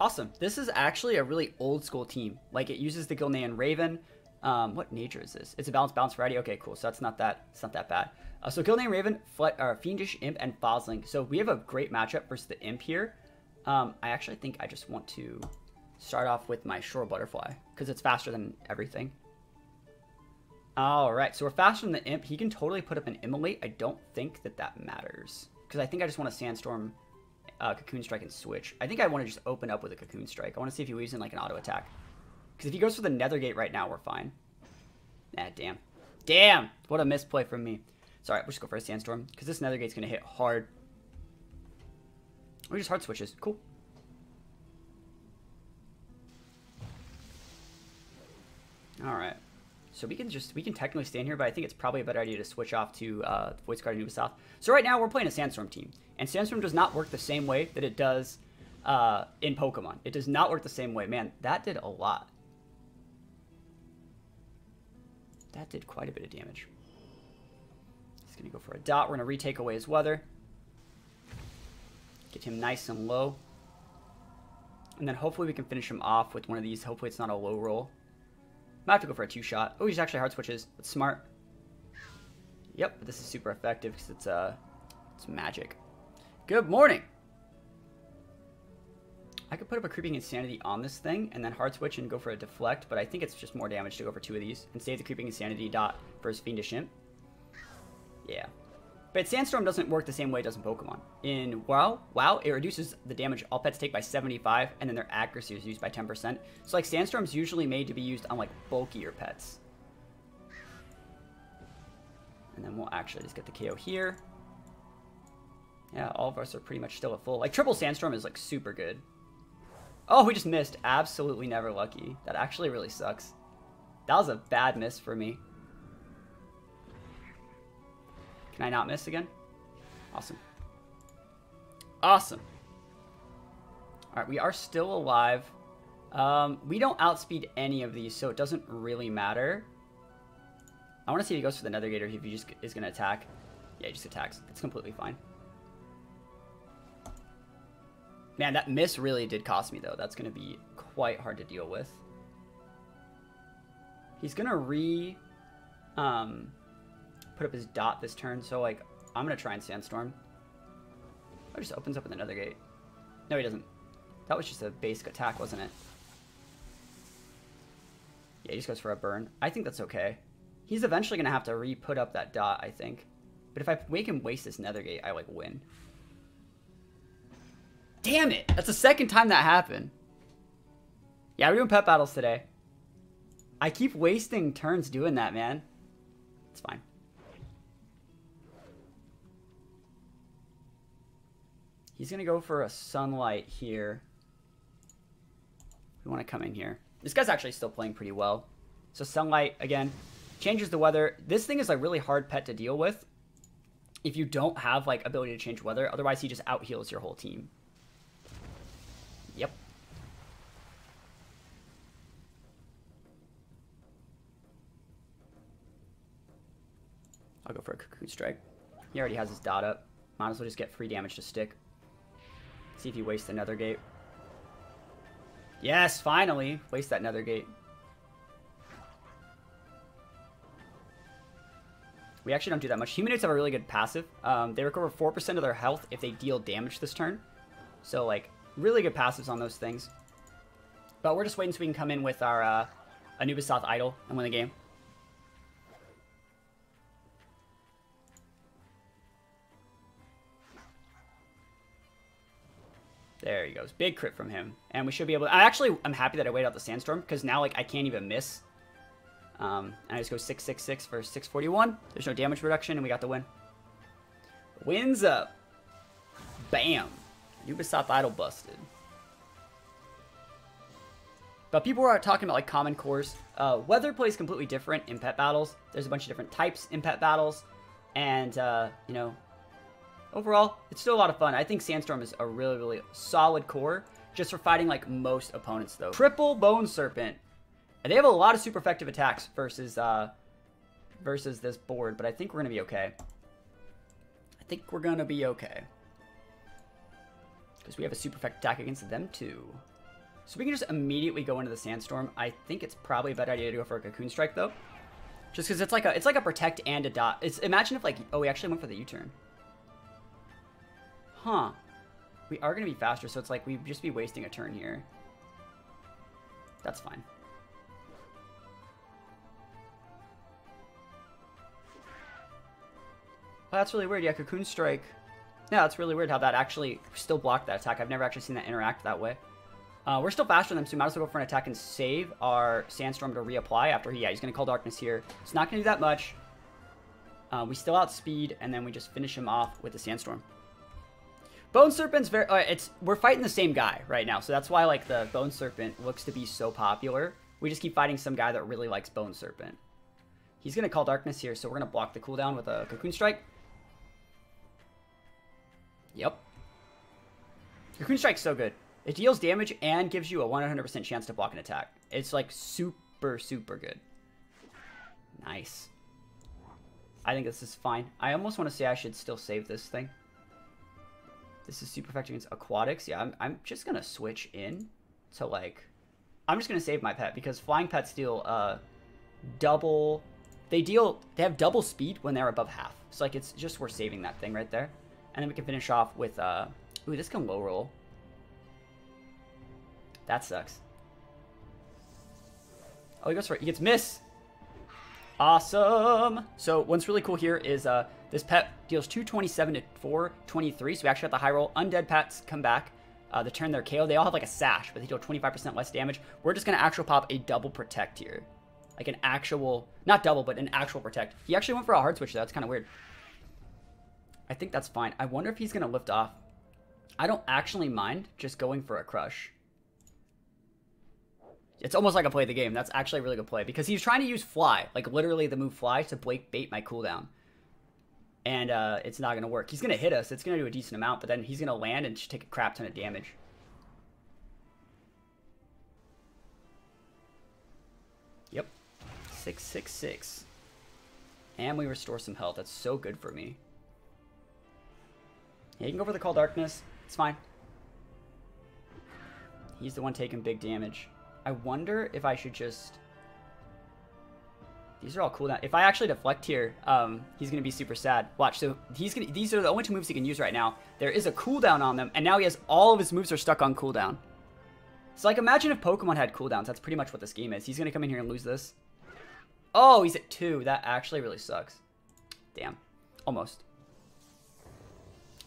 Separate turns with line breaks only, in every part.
Awesome. This is actually a really old school team. Like it uses the Gilnean Raven. Um, what nature is this? It's a balanced balance variety. Okay, cool. So that's not that. It's not that bad. Uh, so Gilnean Raven, uh, Fiendish Imp, and Fosling. So we have a great matchup versus the Imp here. Um, I actually think I just want to start off with my Shore Butterfly because it's faster than everything. All right, so we're faster than the Imp. He can totally put up an Immolate. I don't think that that matters because I think I just want to Sandstorm, uh, Cocoon Strike, and switch. I think I want to just open up with a Cocoon Strike. I want to see if he weaves in like an auto attack. Because if he goes for the Nethergate right now, we're fine. Nah, damn. Damn! What a misplay from me. Sorry, we'll just go for a Sandstorm. Because this Nether Nethergate's going to hit hard. Or just hard switches. Cool. Alright. So we can just, we can technically stand here, but I think it's probably a better idea to switch off to uh, Void Scarred Anubisath. So right now we're playing a Sandstorm team. And Sandstorm does not work the same way that it does uh, in Pokemon. It does not work the same way. Man, that did a lot. That did quite a bit of damage. He's going to go for a dot. We're going to retake away his weather. Get him nice and low. And then hopefully we can finish him off with one of these. Hopefully it's not a low roll. Might have to go for a two-shot. Oh, he's actually hard switches. That's smart. Yep, but this is super effective because it's, uh, it's magic. Good morning! I could put up a Creeping Insanity on this thing and then hard switch and go for a deflect, but I think it's just more damage to go for two of these and save the Creeping Insanity dot for his Fiendish Imp. Yeah. But Sandstorm doesn't work the same way it does in Pokemon. In WoW, WoW, it reduces the damage all pets take by 75, and then their accuracy is used by 10%. So like Sandstorm's usually made to be used on like bulkier pets. And then we'll actually just get the KO here. Yeah, all of us are pretty much still at full. Like triple Sandstorm is like super good. Oh, we just missed. Absolutely never lucky. That actually really sucks. That was a bad miss for me. Can I not miss again? Awesome. Awesome. Alright, we are still alive. Um, we don't outspeed any of these, so it doesn't really matter. I want to see if he goes for the Nether Gate, if he just is going to attack. Yeah, he just attacks. It's completely fine. Man, that miss really did cost me, though. That's going to be quite hard to deal with. He's going to re... Um, put up his dot this turn, so, like, I'm to try and Sandstorm. Oh, just opens up with another gate. No, he doesn't. That was just a basic attack, wasn't it? Yeah, he just goes for a burn. I think that's okay. He's eventually to have to re-put up that dot, I think. But if I make him waste this nether gate, I, like, win. Damn it! That's the second time that happened. Yeah, we're doing pet battles today. I keep wasting turns doing that, man. It's fine. He's going to go for a sunlight here. We want to come in here. This guy's actually still playing pretty well. So sunlight, again, changes the weather. This thing is a really hard pet to deal with if you don't have like ability to change weather. Otherwise, he just out heals your whole team. Yep. I'll go for a Cocoon Strike. He already has his dot up. Might as well just get free damage to stick. See if you waste the Nethergate. Yes, finally! Waste that nether gate. We actually don't do that much. Humanoids have a really good passive. Um, they recover 4% of their health if they deal damage this turn. So, like, really good passives on those things. But we're just waiting so we can come in with our uh, Anubisath Idol and win the game. There he goes. Big crit from him. And we should be able to... I actually, I'm happy that I waited out the Sandstorm, because now, like, I can't even miss. Um, and I just go 666 for 641. There's no damage reduction, and we got the win. Wins up. Bam. Anubisath Idol busted. But people are talking about, like, common cores. Uh, weather plays completely different in pet battles. There's a bunch of different types in pet battles. And, uh, you know, overall, it's still a lot of fun. I think Sandstorm is a really, really solid core just for fighting like most opponents though. Triple Bone Serpent. And they have a lot of super effective attacks versus uh, versus this board, but I think we're to be okay. I think we're to be okay. Because we have a super effective attack against them too. So we can just immediately go into the Sandstorm. I think it's probably a better idea to go for a Cocoon Strike, though. Just because it's like a it's like a protect and a dot. It's imagine if like oh we actually went for the U-turn. Huh. We are gonna be faster, so it's like we'd just be wasting a turn here. That's fine. Well, that's really weird. Yeah, Cocoon Strike. Yeah, that's really weird how that actually still blocked that attack. I've never actually seen that interact that way. Uh, we're still faster than them, so we might as well go for an attack and save our Sandstorm to reapply after he, yeah, he's going to call Darkness here. It's not going to do that much. Uh, we still outspeed, and then we just finish him off with the Sandstorm. Bone Serpent's very, uh, it's, we're fighting the same guy right now, so that's why, like, the Bone Serpent looks to be so popular. We just keep fighting some guy that really likes Bone Serpent. He's to call Darkness here, so we're to block the cooldown with a Cocoon Strike. Yep. Cocoon Strike's so good. It deals damage and gives you a 100% chance to block an attack. It's like super, super good. Nice. I think this is fine. I almost want to say I should still save this thing. This is super effective against aquatics. Yeah, I'm, I'm just going to switch in to like... I'm just going to save my pet because flying pets deal uh, double... They deal... They have double speed when they're above half. So like it's just worth saving that thing right there. And then we can finish off with... Uh, ooh, this can low roll. That sucks. Oh, he goes for it. He gets miss. Awesome. So what's really cool here is uh, this pet deals 227 to 423. So we actually have the high roll. Undead pets come back. Uh, the turn their KO. They all have like a sash, but they deal 25% less damage. We're just going to actual pop a double protect here. Like an actual, not double, but an actual protect. He actually went for a hard switch though. That's kind of weird. I think that's fine. I wonder if he's going to lift off. I don't actually mind just going for a crush. It's almost like a play the game. That's actually a really good play because he's trying to use fly, like literally the move fly to bait my cooldown. And uh, it's not going to work. He's going to hit us. It's going to do a decent amount, but then he's going to land and take a crap ton of damage. Yep. 666. And we restore some health. That's so good for me. Yeah, you can go for the Call Darkness. It's fine. He's the one taking big damage. I wonder if I should just... These are all cool now. If I actually deflect here, um, he's going to be super sad. Watch, so he's gonna, these are the only two moves he can use right now. There is a cooldown on them, and now he has all of his moves are stuck on cooldown. So, like, imagine if Pokemon had cooldowns. That's pretty much what this game is. He's going to come in here and lose this. Oh, he's at two. That actually really sucks. Damn. Almost.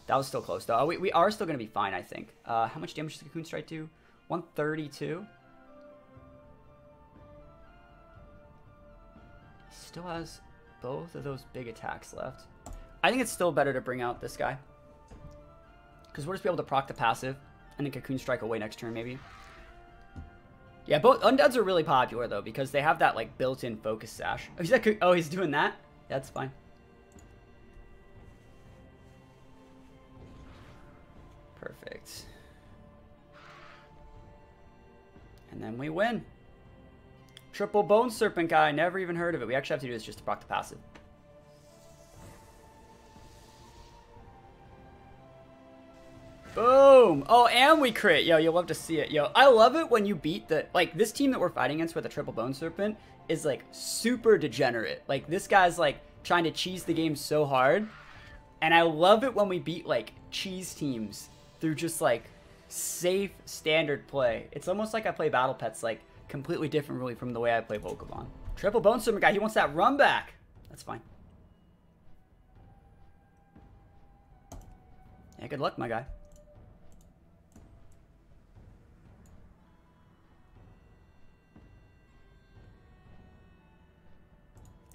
That was still close, though. We, we are still going to be fine, I think. Uh, how much damage does Cocoon Strike do? 132. Still has both of those big attacks left. I think it's still better to bring out this guy. Because we'll just be able to proc the passive and then Cocoon Strike away next turn, maybe. Yeah, both Undeads are really popular, though, because they have that, like, built-in focus sash. Oh, he's, like, oh, he's doing that? That's fine. Perfect. And then we win. Triple Bone Serpent guy. Never even heard of it. We actually have to do this just to proc the passive. Boom! Oh, and we crit. Yo, you'll love to see it. Yo, I love it when you beat the... Like, this team that we're fighting against with a Triple Bone Serpent is, like, super degenerate. Like, this guy's, like, trying to cheese the game so hard. And I love it when we beat, like, cheese teams through just, like, safe standard play. It's almost like I play Battle Pets, like, completely different really from the way I play Pokemon. Triple Bone Serpent guy, he wants that run back. That's fine. Yeah, good luck, my guy.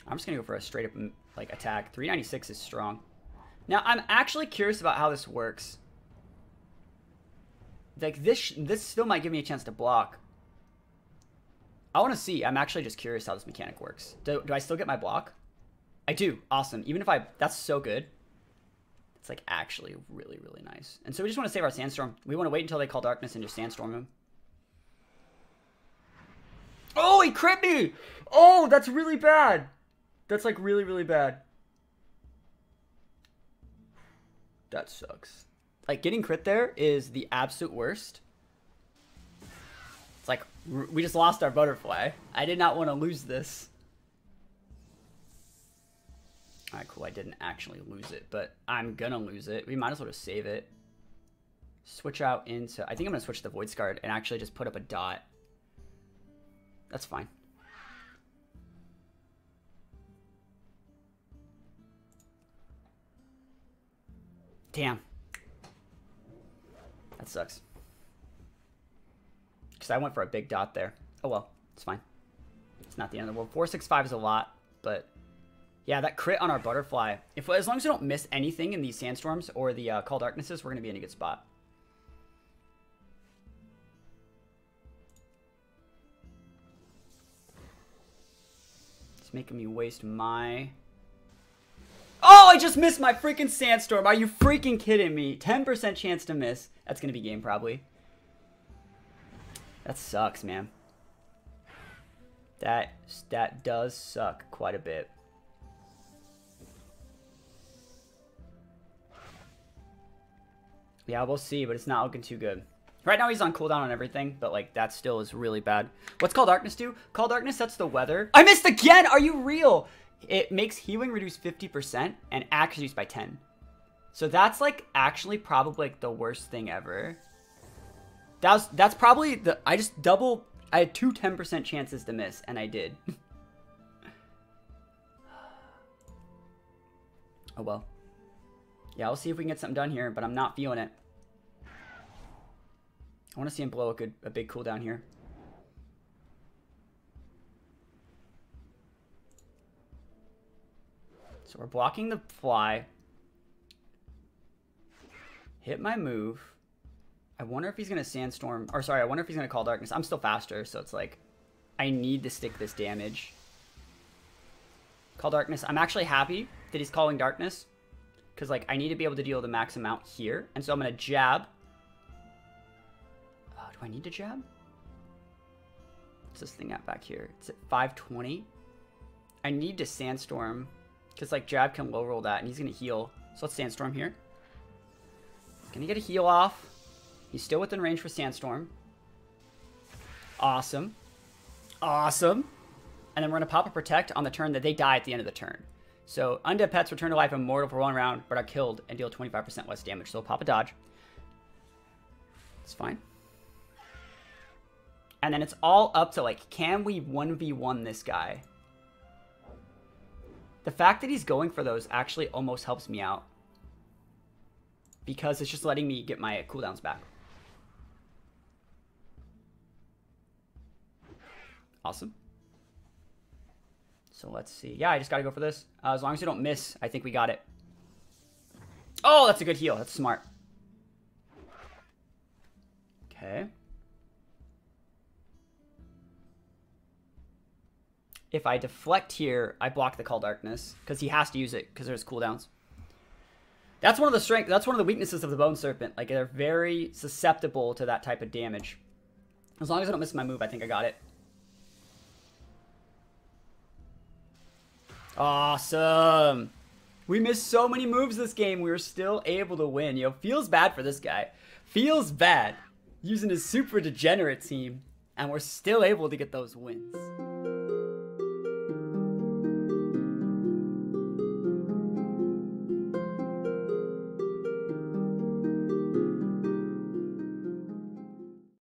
I'm just gonna go for a straight up like attack. 396 is strong. Now I'm actually curious about how this works. Like this, this still might give me a chance to block. I want to see. I'm actually just curious how this mechanic works. Do, do I still get my block? I do. Awesome. Even if I, that's so good. It's like actually really, really nice. And so we just want to save our sandstorm. We want to wait until they call darkness and just sandstorm him. Oh, he crit me! Oh, that's really bad. That's like really, really bad. That sucks. Like getting crit there is the absolute worst. We just lost our butterfly. I did not want to lose this. Alright, cool. I didn't actually lose it, but I'm gonna lose it. We might as well just save it. Switch out into... I think I'm gonna switch the Void Scarred and actually just put up a dot. That's fine. Damn. That sucks. I went for a big dot there. Oh well, it's fine. It's not the end of the world. 465 is a lot, but yeah, that crit on our butterfly. If As long as we don't miss anything in these sandstorms or the uh, Call Darknesses, we're going to be in a good spot. It's making me waste my... Oh, I just missed my freaking sandstorm. Are you freaking kidding me? 10% chance to miss. That's going to be game, probably. That sucks, man. That, that does suck quite a bit. Yeah, we'll see, but it's not looking too good. Right now he's on cooldown on everything, but like that still is really bad. What's Call Darkness do? Call Darkness sets the weather. I missed again! Are you real? It makes healing reduce 50% and accuracy reduce by 10. So that's like actually probably like the worst thing ever. That's that's probably the I just double I had two 10% chances to miss and I did. oh well. Yeah, I'll see if we can get something done here, but I'm not feeling it. I want to see him blow a good, a big cooldown here. So we're blocking the fly. Hit my move. I wonder if he's going to sandstorm. Or sorry, I wonder if he's going to call darkness. I'm still faster, so it's like I need to stick this damage. Call darkness. I'm actually happy that he's calling darkness. Because, like, I need to be able to deal the max amount here. And so I'm going to jab. Uh, do I need to jab? What's this thing at back here? It's at 520. I need to Sandstorm. Because, like, jab can low roll that. And he's going to heal. So let's Sandstorm here. He's going to get a heal off. He's still within range for Sandstorm. Awesome. Awesome. And then we're going to pop a Protect on the turn that they die at the end of the turn. So undead pets return to life immortal for one round, but are killed and deal 25% less damage. So pop a dodge. It's fine. And then it's all up to like, can we 1v1 this guy? The fact that he's going for those actually almost helps me out. Because it's just letting me get my cooldowns back. Awesome. So let's see. Yeah, I just got to go for this. Uh, as long as you don't miss, I think we got it. Oh, that's a good heal. That's smart. Okay. If I deflect here, I block the Call Darkness because he has to use it because there's cooldowns. That's one of the strength. That's one of the weaknesses of the Bone Serpent. Like they're very susceptible to that type of damage. As long as I don't miss my move, I think I got it. Awesome. We missed so many moves this game. We were still able to win. Yo, feels bad for this guy. Feels bad using his super degenerate team, and we're still able to get those wins.